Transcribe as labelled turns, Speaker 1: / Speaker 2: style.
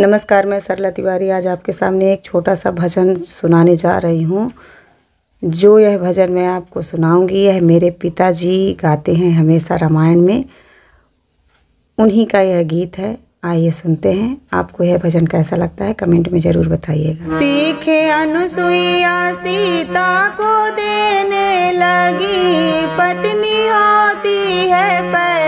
Speaker 1: नमस्कार, मैं सरला तिवारी। आज आपके सामने एक छोटा सा भजन सुनाने जा रही हूँ। जो यह भजन मैं आपको सुनाऊँगी, यह मेरे पिताजी गाते हैं हमेशा रामायण में। उन्हीं का यह गीत है। आइए सुनते हैं। आपको यह भजन कैसा लगता है, कमेंट में ज़रूर बताइएगा।
Speaker 2: सीखे अनुसुईया सीता को देने लगी, पत्नी होती है पर